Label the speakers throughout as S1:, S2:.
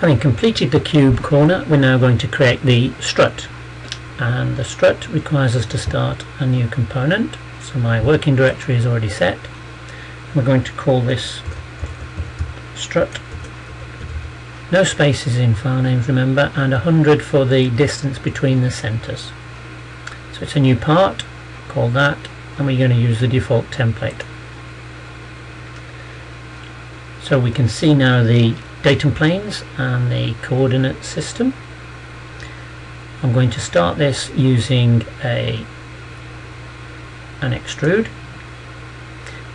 S1: Having completed the cube corner, we're now going to create the strut. And the strut requires us to start a new component. So my working directory is already set. We're going to call this strut. No spaces in file names, remember, and 100 for the distance between the centers. So it's a new part, call that, and we're going to use the default template. So we can see now the datum planes and the coordinate system. I'm going to start this using a an extrude.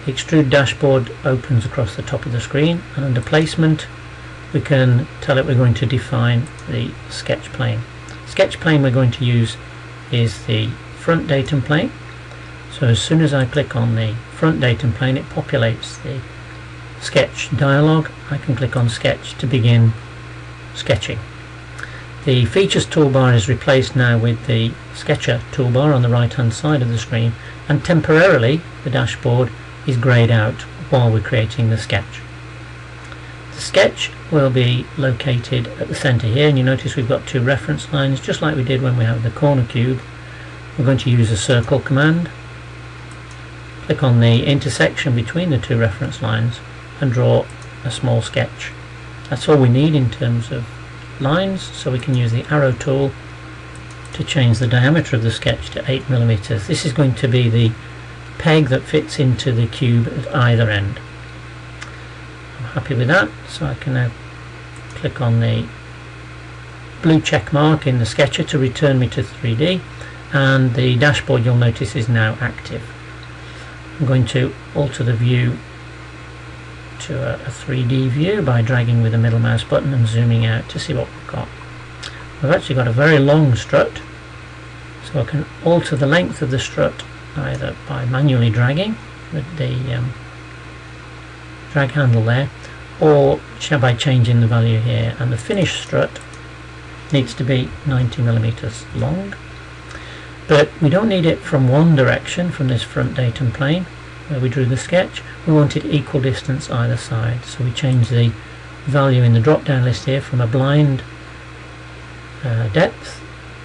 S1: The extrude dashboard opens across the top of the screen and under placement we can tell it we're going to define the sketch plane. Sketch plane we're going to use is the front datum plane. So as soon as I click on the front datum plane it populates the sketch dialog I can click on sketch to begin sketching. The features toolbar is replaced now with the sketcher toolbar on the right hand side of the screen and temporarily the dashboard is greyed out while we're creating the sketch. The sketch will be located at the centre here and you notice we've got two reference lines just like we did when we have the corner cube. We're going to use a circle command. Click on the intersection between the two reference lines and draw a small sketch. That's all we need in terms of lines so we can use the arrow tool to change the diameter of the sketch to 8 millimeters. This is going to be the peg that fits into the cube at either end. I'm happy with that so I can now click on the blue check mark in the sketcher to return me to 3D and the dashboard you'll notice is now active. I'm going to alter the view to a, a 3D view by dragging with the middle mouse button and zooming out to see what we've got. We've actually got a very long strut so I can alter the length of the strut either by manually dragging with the um, drag handle there or by changing the value here and the finished strut needs to be 90 millimeters long but we don't need it from one direction from this front datum plane where we drew the sketch we wanted equal distance either side. So we changed the value in the drop down list here from a blind uh, depth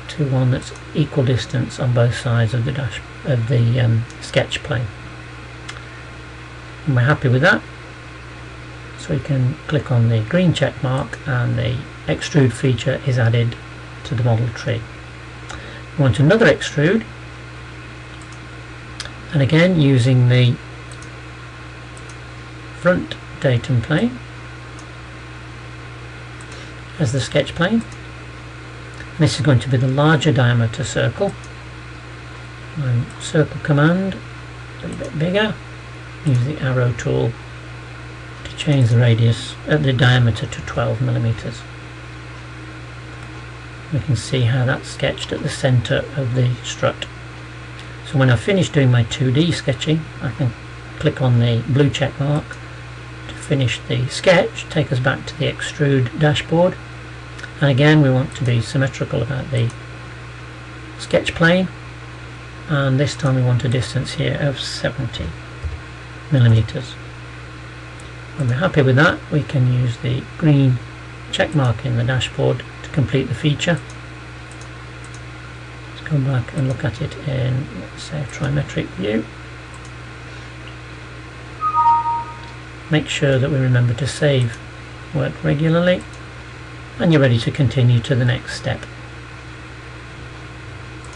S1: to one that's equal distance on both sides of the dash of the um, sketch plane. And we're happy with that. So we can click on the green check mark and the extrude feature is added to the model tree. We want another extrude and again using the front datum plane as the sketch plane. This is going to be the larger diameter circle. And circle command a little bit bigger. Use the arrow tool to change the radius at the diameter to 12 millimeters. We can see how that's sketched at the center of the strut so when I finish doing my 2D sketching I can click on the blue check mark to finish the sketch take us back to the extrude dashboard. And again we want to be symmetrical about the sketch plane. And this time we want a distance here of 70 millimeters. When we're happy with that we can use the green check mark in the dashboard to complete the feature come back and look at it in say a trimetric view. Make sure that we remember to save work regularly and you're ready to continue to the next step